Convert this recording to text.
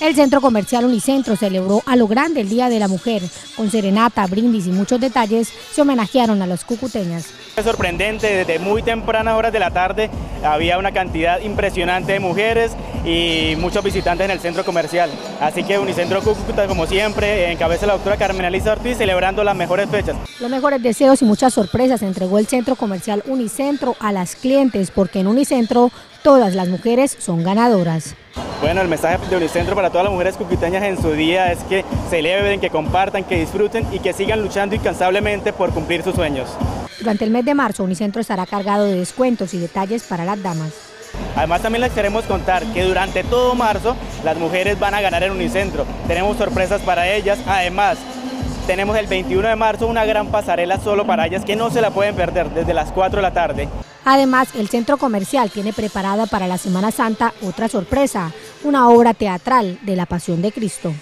El centro comercial Unicentro celebró a lo grande el Día de la Mujer. Con serenata, brindis y muchos detalles se homenajearon a las cucuteñas. Es sorprendente, desde muy tempranas horas de la tarde había una cantidad impresionante de mujeres y muchos visitantes en el centro comercial. Así que Unicentro Cúcuta, como siempre, encabeza la doctora Carmen Elisa Ortiz celebrando las mejores fechas. Los mejores deseos y muchas sorpresas entregó el centro comercial Unicentro a las clientes, porque en Unicentro todas las mujeres son ganadoras. Bueno, el mensaje de Unicentro para todas las mujeres cuquiteñas en su día es que celebren, que compartan, que disfruten y que sigan luchando incansablemente por cumplir sus sueños. Durante el mes de marzo, Unicentro estará cargado de descuentos y detalles para las damas. Además también les queremos contar que durante todo marzo las mujeres van a ganar en Unicentro. Tenemos sorpresas para ellas. Además, tenemos el 21 de marzo una gran pasarela solo para ellas que no se la pueden perder desde las 4 de la tarde. Además, el centro comercial tiene preparada para la Semana Santa otra sorpresa, una obra teatral de la Pasión de Cristo.